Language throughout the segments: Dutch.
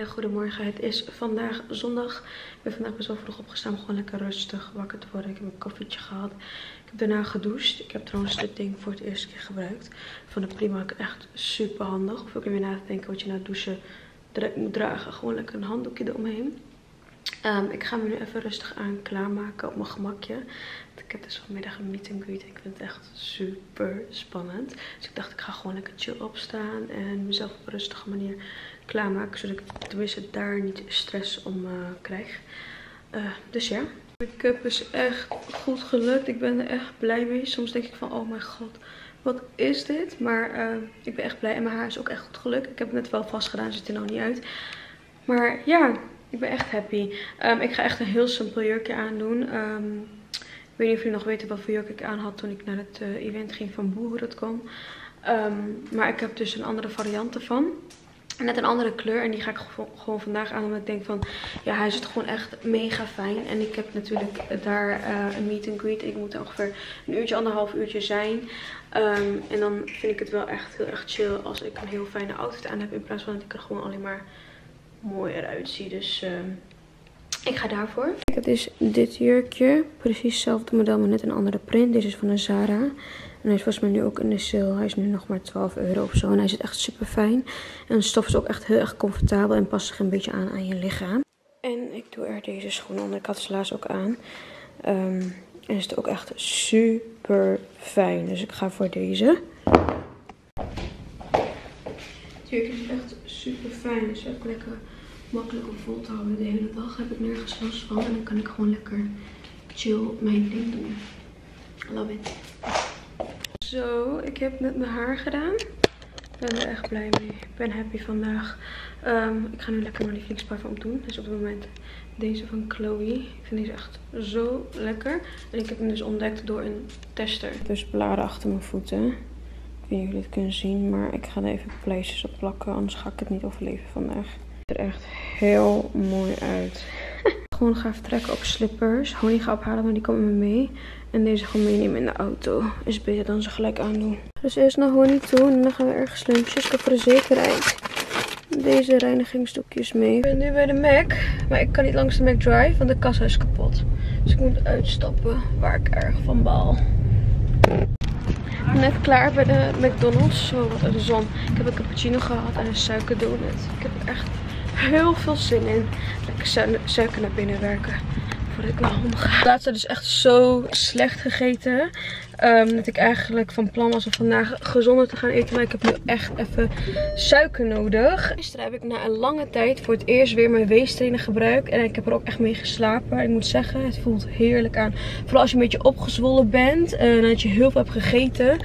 hele goede morgen. Het is vandaag zondag. Ik ben vandaag best wel vroeg opgestaan. Gewoon lekker rustig wakker te worden. Ik heb een koffietje gehad. Ik heb daarna gedoucht. Ik heb trouwens dit ding voor het eerste keer gebruikt. Van de Primark echt super handig. Of ik er weer na te denken wat je na het douchen moet dragen. Gewoon lekker een handdoekje eromheen. Um, ik ga me nu even rustig aan klaarmaken op mijn gemakje. Ik heb dus vanmiddag een meet and greet. Ik vind het echt super spannend. Dus ik dacht ik ga gewoon lekker chill opstaan. En mezelf op een rustige manier klaarmaken. Zodat ik tenminste daar niet stress om uh, krijg. Uh, dus ja. Make-up is echt goed gelukt. Ik ben er echt blij mee. Soms denk ik van oh mijn god. Wat is dit? Maar uh, ik ben echt blij. En mijn haar is ook echt goed gelukt. Ik heb het net wel vast gedaan. Ziet er nog niet uit. Maar ja, ik ben echt happy. Um, ik ga echt een heel simpel jurkje aandoen. Um, ik weet niet of jullie nog weten wat voor jurk ik aan had toen ik naar het event ging van Boeren.com. Um, maar ik heb dus een andere variant ervan. Net een andere kleur. En die ga ik gewoon vandaag aan. Omdat ik denk van, ja hij zit gewoon echt mega fijn. En ik heb natuurlijk daar uh, een meet and greet. Ik moet ongeveer een uurtje, anderhalf uurtje zijn. Um, en dan vind ik het wel echt heel erg chill als ik een heel fijne outfit aan heb. In plaats van dat ik er gewoon alleen maar mooi eruit zie. Dus uh, ik ga daarvoor. Ik heb dus dit jurkje. Precies hetzelfde model, maar net een andere print. Deze is van een Zara. En hij is volgens mij nu ook in de sale. Hij is nu nog maar 12 euro of zo. En hij zit echt super fijn. En de stof is ook echt heel erg comfortabel. En past zich een beetje aan aan je lichaam. En ik doe er deze schoenen onder. Ik had ze laatst ook aan. Um, en is het ook echt super fijn. Dus ik ga voor deze. Het is echt super fijn. Dus ook lekker makkelijk om vol te houden de hele dag. Heb ik nergens last van. En dan kan ik gewoon lekker chill mijn ding doen. Love it. Zo, ik heb net mijn haar gedaan. Ik ben er echt blij mee. Ik ben happy vandaag. Um, ik ga nu lekker mijn lievelingsparfum doen. Dus op het moment deze van Chloe. Ik vind deze echt zo lekker. En ik heb hem dus ontdekt door een tester. Dus blaren achter mijn voeten. Ik weet niet of jullie het kunnen zien. Maar ik ga er even pleisters op plakken. Anders ga ik het niet overleven vandaag. Het ziet er echt heel mooi uit. Gewoon ga vertrekken op slippers. Honey ga ophalen, maar die komt me mee. En deze gewoon meenemen in de auto. Is beter dan ze gelijk aandoen. Dus eerst naar Honey toe. En dan gaan we ergens lunches. Ik heb voor de zekerheid deze reinigingsdoekjes mee. Ik ben nu bij de Mac. Maar ik kan niet langs de Mac Drive, want de kassa is kapot. Dus ik moet uitstappen waar ik erg van baal. Net klaar bij de McDonald's. Zo, wat de zon. Ik heb een cappuccino gehad en een suikerdonut. Ik heb echt heel veel zin in. Lekker suiker naar binnen werken. Voordat ik naar home ga. Laatst dus echt zo slecht gegeten. Um, dat ik eigenlijk van plan was om vandaag gezonder te gaan eten. Maar ik heb nu echt even suiker nodig. Gisteren heb ik na een lange tijd voor het eerst weer mijn weestrainer gebruikt. En ik heb er ook echt mee geslapen. Ik moet zeggen, het voelt heerlijk aan. Vooral als je een beetje opgezwollen bent. En dat je heel veel hebt gegeten.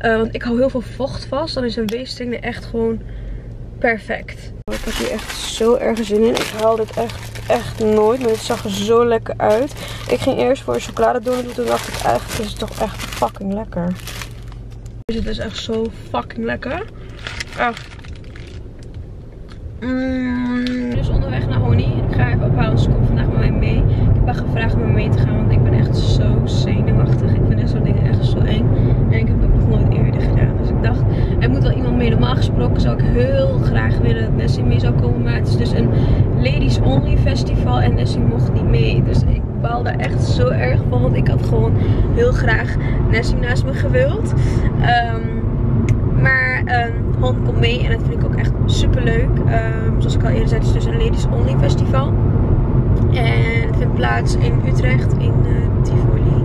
Uh, want ik hou heel veel vocht vast. Dan is een weestrainer echt gewoon perfect. Ik heb hier echt zo erg zin in. Ik haal dit echt, echt nooit. Maar het zag er zo lekker uit. Ik ging eerst voor een chocoladedonut. Toen dacht ik echt, is toch echt fucking lekker. Deze is echt zo fucking lekker. Echt. Mm. Dus onderweg naar Honey. Ik ga even ophalen. Ze komt vandaag met mij mee. Ik heb haar gevraagd om mee te gaan. Want ik ben echt zo zenuwachtig. Ik vind echt zo'n dingen echt zo eng. En ik heb het nog nooit eerder gedaan. Dus ik dacht, er moet wel iemand Normaal gesproken zou ik heel graag willen dat Nessie mee zou komen. Maar het is dus een Ladies Only festival. En Nessie mocht niet mee. Dus ik baalde echt zo erg van. Want ik had gewoon heel graag Nessie naast me gewild. Um, maar um, komt mee en dat vind ik ook echt super leuk. Um, zoals ik al eerder zei, het is dus een Ladies Only festival. En het vindt plaats in Utrecht, in uh, Tivoli.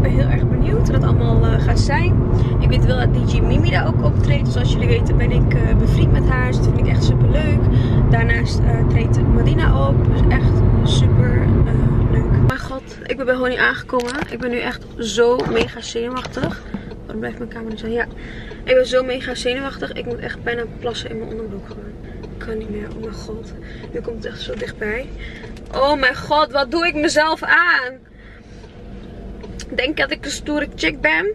Ik ben heel erg benieuwd hoe dat allemaal uh, gaat zijn. Ik weet wel dat DJ Mimi daar ook optreedt. Dus zoals jullie weten ben ik uh, bevriend met haar. Dus dat vind ik echt super leuk. Daarnaast treedt Madina op. Dus echt super leuk. Oh mijn god, ik ben bij Honey aangekomen. Ik ben nu echt zo mega zenuwachtig. Waarom blijft mijn camera zijn? Ja, ik ben zo mega zenuwachtig. Ik moet echt bijna plassen in mijn onderbroek gewoon. Ik kan niet meer. Oh mijn god. Nu komt het echt zo dichtbij. Oh mijn god, wat doe ik mezelf aan? Denk dat ik een stoere chick ben?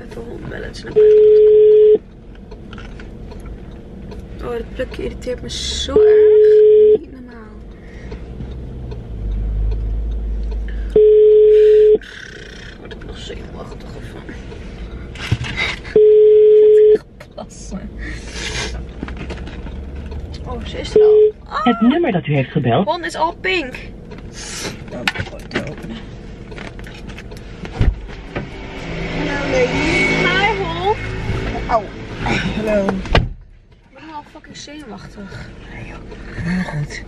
Even hondbellen. Snap Oh, dat plukje irriteert me zo erg. Niet normaal. Word ik nog zenuwachtig van. plassen. Oh, ze is er al. Het nummer dat u heeft gebeld Bon is al pink. Dan gewoon te openen. Hallo lady. Hi Hol. Au. Hallo. Ik ben al fucking zenuwachtig. Heel goed.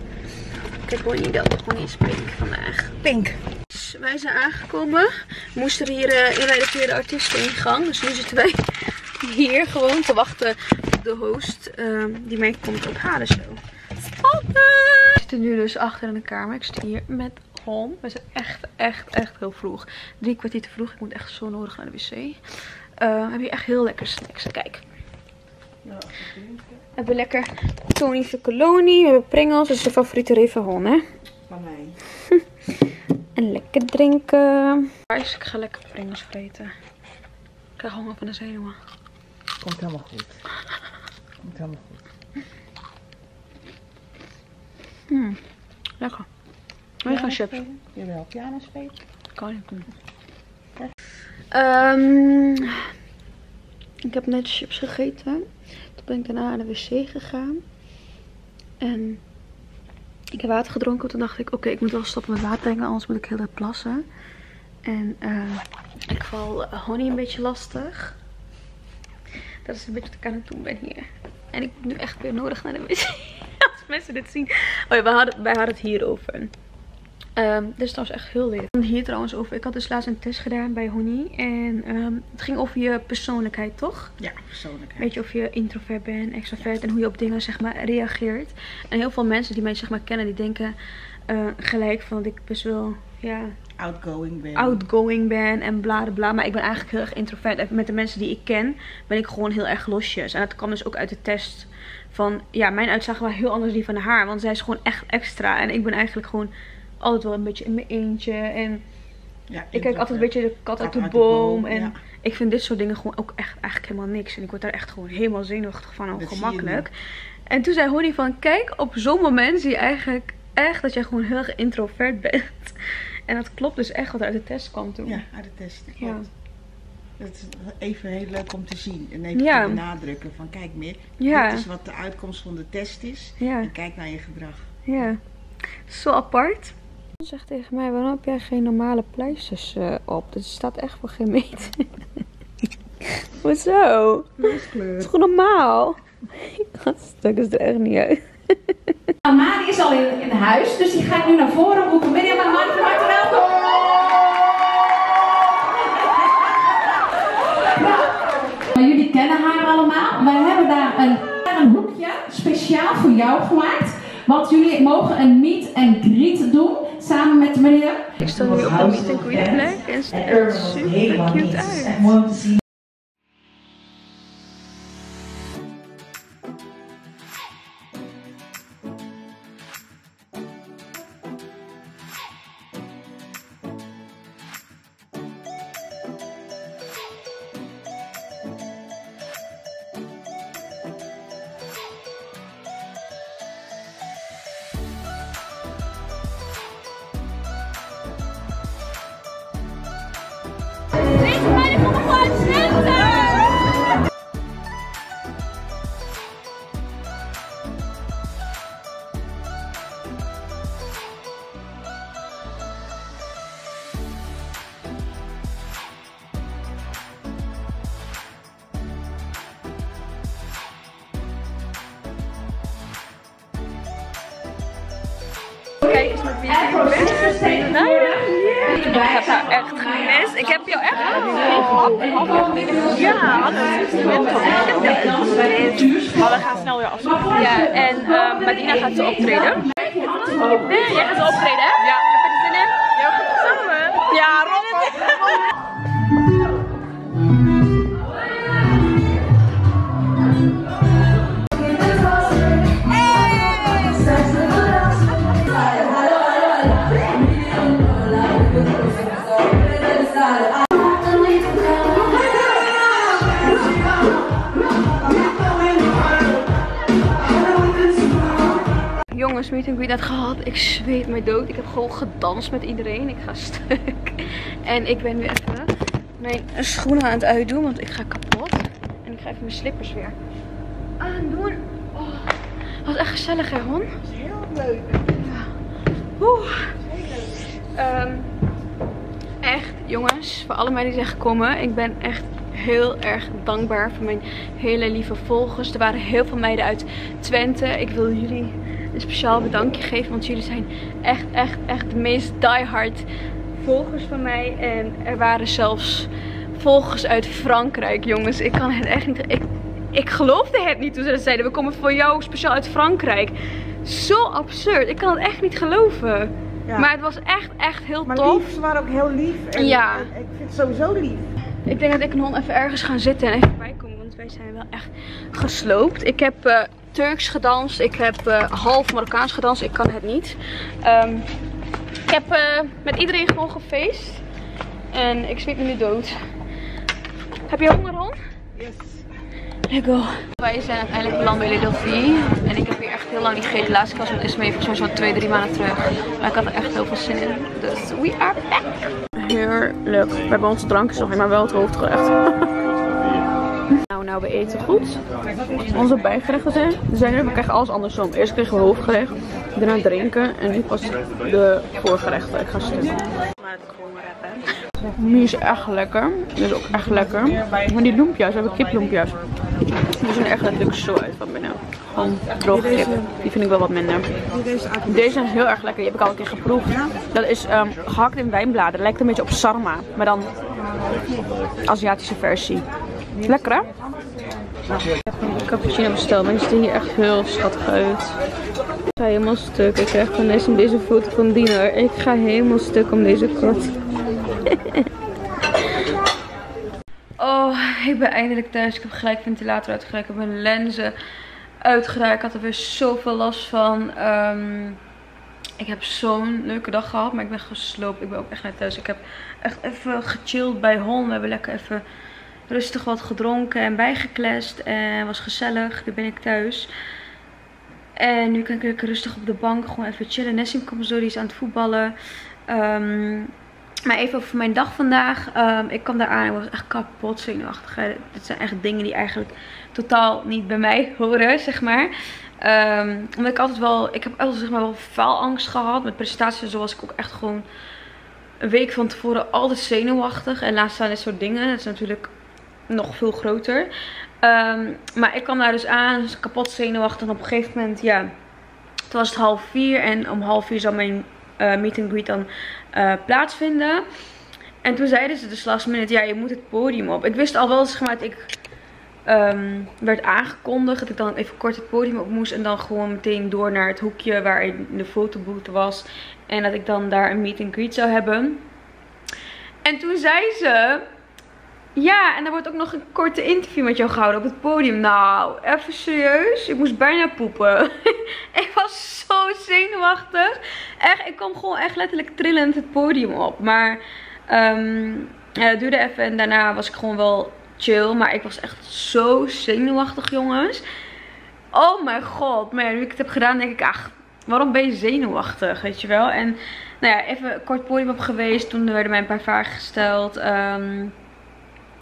Ik heb Bonnie dat gewoon iets pink vandaag. Pink. Dus wij zijn aangekomen. We moesten er hier uh, inrijden via de artiesteningang. Dus nu zitten wij hier gewoon te wachten op de host uh, die mij komt ophalen zo. Spannend! We zitten nu dus achter in de kamer. Ik zit hier met Hom. We zijn echt, echt, echt heel vroeg. Drie kwartier te vroeg. Ik moet echt zo nodig naar de wc. Uh, hebben hier echt heel lekker snacks. Kijk. We hebben lekker Tony Coloni. We hebben Pringles. Dat is de favoriete Revahon, hè? Van mij. En lekker drinken. Guys, ik ga lekker Pringles vreten. Ik krijg honger van de zenuwen. Komt helemaal goed. Komt helemaal goed. Hmm. Lekker. Wil je gaan chips? Jawel, piano spelen. Kan niet doen. Um, ik heb net chips gegeten. Toen ben ik daarna naar de wc gegaan. En ik heb water gedronken. Toen dacht ik, oké, ik moet wel stoppen met water drinken. Anders moet ik heel erg plassen. En uh, ik val honing een beetje lastig. Dat is een beetje wat ik aan het doen ben hier. En ik ben nu echt weer nodig naar de wc. Als mensen dit zien. Oh ja, wij hadden, wij hadden het hierover. Um, dit is trouwens echt heel leuk. Hier trouwens over. Ik had dus laatst een test gedaan bij Honey. En um, het ging over je persoonlijkheid, toch? Ja, persoonlijkheid. Weet je of je introvert bent, extrovert. Ja. En hoe je op dingen zeg maar reageert. En heel veel mensen die mij zeg maar kennen, die denken uh, gelijk van dat ik best wel, ja... Outgoing ben. Outgoing ben en bla bla. Maar ik ben eigenlijk heel erg introvert. En met de mensen die ik ken, ben ik gewoon heel erg losjes. En dat kwam dus ook uit de test van... Ja, mijn uitzagen waren heel anders die van haar. Want zij is gewoon echt extra. En ik ben eigenlijk gewoon altijd wel een beetje in mijn eentje. En Ja, ik kijk altijd een beetje de kat uit de boom. En ja. ik vind dit soort dingen gewoon ook echt eigenlijk helemaal niks. En ik word daar echt gewoon helemaal zenuwachtig van je ongemakkelijk. En toen zei Honey van, kijk, op zo'n moment zie je eigenlijk echt dat jij gewoon heel erg introvert bent. En dat klopt dus echt wat uit de test kwam toen. Ja, uit de test. Ja. klopt. Dat is even heel leuk om te zien. En even Ja. te benadrukken van kijk meer. Ja. Dit is wat de uitkomst van de test is. Ja. En kijk naar je gedrag. Ja, zo apart. Ze zegt tegen mij, waarom heb jij geen normale pleisters eh, op? Dat staat echt voor geen meter. Hoezo? Het is gewoon normaal. Dat stuk is er echt niet uit. Amadi is al in, in huis, dus die ga ik nu naar voren roepen. Mirjam en Amadi, van harte welkom. Nou, jullie kennen haar allemaal. Wij hebben daar een, een hoekje speciaal voor jou gemaakt. Want jullie mogen een meet and greet doen samen met meneer. Ik sta nu op de meet and greet plek en het ziet er super cute uit. Kijk Ik heb jou echt. Ja, Maar we gaan snel weer af. Ja, en uh, Madina gaat zo optreden. Nee, jij gaat zo optreden, hè? Jongens, meet and greet net gehad. Ik zweet me dood. Ik heb gewoon gedanst met iedereen. Ik ga stuk. En ik ben nu even mijn schoenen aan het uitdoen, want ik ga kapot. En ik ga even mijn slippers weer aan het doen. Oh, was echt gezellig hè hon? Heel leuk. Oeh. Ehm, echt, jongens, voor alle meiden die zijn gekomen. Ik ben echt heel erg dankbaar voor mijn hele lieve volgers. Er waren heel veel meiden uit Twente. Ik wil jullie een speciaal bedankje geven. Want jullie zijn echt, echt, echt de meest diehard volgers van mij. En er waren zelfs volgers uit Frankrijk, jongens. Ik kan het echt niet... Ik, ik geloofde het niet toen ze zeiden, we komen voor jou speciaal uit Frankrijk. Zo absurd. Ik kan het echt niet geloven. Ja. Maar het was echt, echt heel Maar tof. lief, ze waren ook heel lief. En, Ja. ik vind het sowieso lief. Ik denk dat ik en Hon even ergens gaan zitten en even bijkomen. Want wij zijn wel echt gesloopt. Ik heb eh, Turks gedanst. Ik heb eh, half Marokkaans gedanst. Ik kan het niet. Ehm, ik heb eh, met iedereen gewoon gefeest. En ik zweet me nu dood. Heb je honger, Hon? Yes. Let's go. Wij zijn uiteindelijk beland bij Lidl V. En ik heb hier echt heel lang niet gegeten. Laatst was met Ismee zo'n 2, 3 maanden terug. Maar ik had er echt heel veel zin in. Dus we are back. Heerlijk. We hebben onze drankjes nog in, maar wel het hoofdgerecht. nou, nou, we eten goed. Onze bijgerechten zijn, zijn er. We krijgen alles andersom. Eerst kregen we hoofdgerecht, daarna drinken en nu pas de voorgerechten. Ik ga stemmen. Maar is echt lekker. Dit is ook echt lekker. Maar die loempjes, we hebben kiploempjes. Die zien er echt letterlijk zo uit van binnen. Gewoon droge kip. Die vind ik wel wat minder. Deze zijn heel erg lekker. Die heb ik al een keer geproefd. Dat is ehm, gehakt in wijnbladeren. Lijkt een beetje op sarma. Maar dan Aziatische versie. Lekker hè? Ik heb een cappuccino besteld. Maar die er hier echt heel schattig uit. Ik ga helemaal stuk. Ik krijg van deze, deze foto van Dino. Ik ga helemaal stuk om deze kot. Oh, ik ben eindelijk thuis. Ik heb gelijk ventilator uitgedaan. Ik heb mijn lenzen uitgedaan. Ik had er weer zoveel last van. Ehm, ik heb zo'n leuke dag gehad. Maar ik ben gesloopt. Ik ben ook echt net thuis. Ik heb echt even gechilled bij Hon. We hebben lekker even rustig wat gedronken en bijgeklest. En was gezellig. Nu ben ik thuis. En nu kan ik lekker rustig op de bank gewoon even chillen. Nessim komt zo, is aan het voetballen. Ehm, maar even over mijn dag vandaag. Ehm, ik kwam daar aan. Ik was echt kapot zenuwachtig. Dit zijn echt dingen die eigenlijk totaal niet bij mij horen, zeg maar. Ehm, omdat ik altijd wel... Ik heb altijd zeg maar wel faalangst gehad. Met presentaties en zo was ik ook echt gewoon... Een week van tevoren altijd zenuwachtig. En laatst staan dit soort dingen. Dat is natuurlijk nog veel groter. Ehm, maar ik kwam daar dus aan. Dus kapot zenuwachtig. En op een gegeven moment, ja... Toen was het half vier. En om half vier zou mijn eh, meet and greet dan eh, plaatsvinden. En toen zeiden ze dus last minute, ja, je moet het podium op. Ik wist al wel, zeg dat ik ehm, werd aangekondigd dat ik dan even kort het podium op moest. En dan gewoon meteen door naar het hoekje waar de fotoboot was. En dat ik dan daar een meet and greet zou hebben. En toen zei ze, ja, en er wordt ook nog een korte interview met jou gehouden op het podium. Nou, even serieus. Ik moest bijna poepen. ik was zo zenuwachtig. Echt, ik kwam gewoon echt letterlijk trillend het podium op. Maar ehm, ja, dat duurde even en daarna was ik gewoon wel chill. Maar ik was echt zo zenuwachtig, jongens. Oh mijn god. Maar nu ik het heb gedaan, denk ik, ach, waarom ben je zenuwachtig, weet je wel? En nou ja, even een kort podium op geweest. Toen werden mij een paar vragen gesteld. Ehm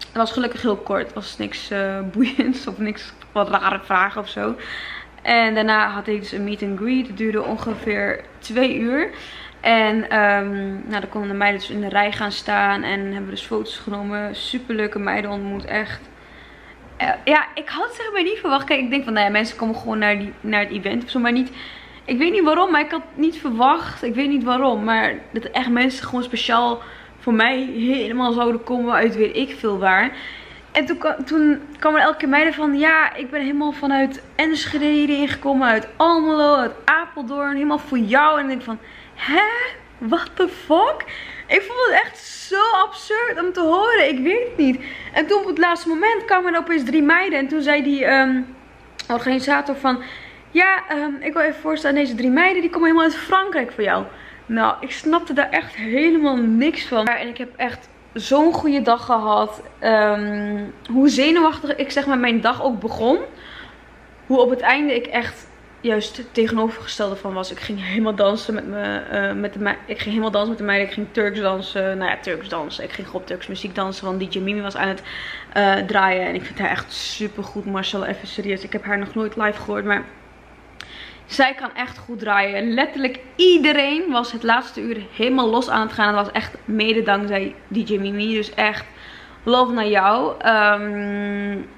het was gelukkig heel kort. Het was niks eh, boeiends of niks wat rare vragen of zo. En daarna had ik dus een meet and greet. Het duurde ongeveer twee uur. En ehm, nou, dan konden de meiden dus in de rij gaan staan. En hebben we dus foto's genomen. Super leuke meiden ontmoet. Echt. Eh, ja, ik had zeg maar niet verwacht. Kijk, ik denk van, nou ja, mensen komen gewoon naar, die, naar het event of zo. Maar niet... Ik weet niet waarom, maar ik had niet verwacht. Ik weet niet waarom. Maar dat echt mensen gewoon speciaal voor mij helemaal zouden komen uit weet ik veel waar. En toen, toen kwamen er elke keer meiden van, ja, ik ben helemaal vanuit Enschede ingekomen, uit Almelo, uit Apeldoorn, helemaal voor jou. En ik denk van, hè? What the fuck? Ik vond het echt zo absurd om te horen, ik weet het niet. En toen op het laatste moment kwamen er opeens drie meiden en toen zei die ehm, organisator van, ja, ehm, ik wil even voorstellen, deze drie meiden, die komen helemaal uit Frankrijk voor jou. Nou, ik snapte daar echt helemaal niks van. En ik heb echt zo'n goede dag gehad. Ehm, hoe zenuwachtig ik zeg maar mijn dag ook begon. Hoe op het einde ik echt juist tegenovergestelde van was. Ik ging helemaal dansen met me, uh, met de Ik ging helemaal dansen met de meiden. Ik ging Turks dansen. Nou ja, Turks dansen. Ik ging gewoon Turks muziek dansen. Want DJ Mimi was aan het uh, draaien. En ik vind haar echt super goed. Marcel, even serieus. Ik heb haar nog nooit live gehoord. Maar zij kan echt goed draaien. Letterlijk iedereen was het laatste uur helemaal los aan het gaan. Dat was echt mede dankzij DJ Mimi. Dus echt love naar jou. Um,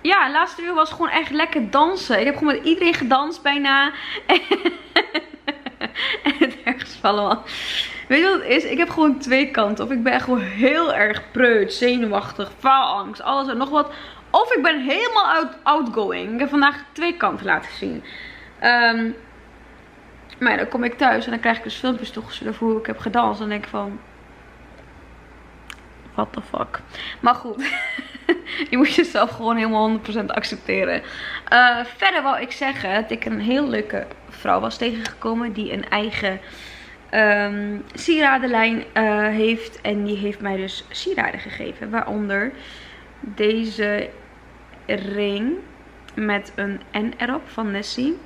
ja, het laatste uur was gewoon echt lekker dansen. Ik heb gewoon met iedereen gedanst bijna. en het ergens vallen Weet je wat het is? Ik heb gewoon twee kanten. Of ik ben gewoon heel erg preut, zenuwachtig, faalangst, alles en nog wat. Of ik ben helemaal out outgoing. Ik heb vandaag twee kanten laten zien. Um, maar dan kom ik thuis en dan krijg ik dus filmpjes toegestuurd over hoe ik heb gedanst. En denk ik van... What the fuck. Maar goed. je moet jezelf gewoon helemaal 100% accepteren. Uh, verder wou ik zeggen dat ik een heel leuke vrouw was tegengekomen. Die een eigen um, sieradenlijn uh, heeft. En die heeft mij dus sieraden gegeven. Waaronder deze ring met een N erop van Nessie.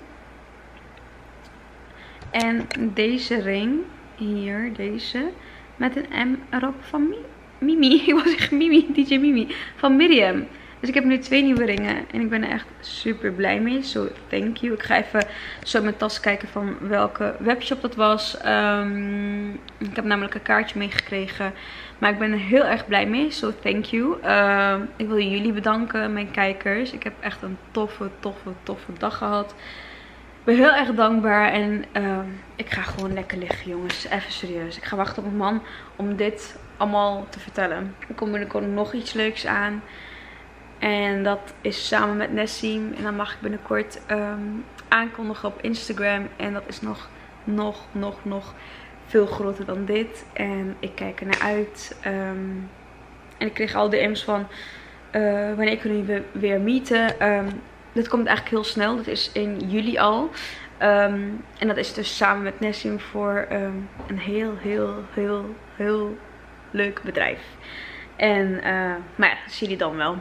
En deze ring, hier, deze, met een M erop van. Mimi. Ik was echt Mimi, DJ Mimi. Van Miriam. Dus ik heb nu twee nieuwe ringen. En ik ben er echt super blij mee. So thank you. Ik ga even zo mijn tas kijken van welke webshop dat was. Um, ik heb namelijk een kaartje meegekregen. Maar ik ben er heel erg blij mee. So thank you. Uh, ik wil jullie bedanken, mijn kijkers. Ik heb echt een toffe, toffe, toffe dag gehad. Ik ben heel erg dankbaar. En uh, ik ga gewoon lekker liggen, jongens. Even serieus. Ik ga wachten op mijn man om dit allemaal te vertellen. Er komt binnenkort nog iets leuks aan. En dat is samen met Nessim. En dan mag ik binnenkort um, aankondigen op Instagram. En dat is nog, nog, nog, nog veel groter dan dit. En ik kijk er naar uit. Um, en ik kreeg al DM's van uh, wanneer kunnen we weer meeten. Um, dit komt eigenlijk heel snel. Dat is in juli al. En dat is dus samen met Nessim voor een heel, heel, heel, heel leuk bedrijf. En, uh, maar ja, zie je dan wel.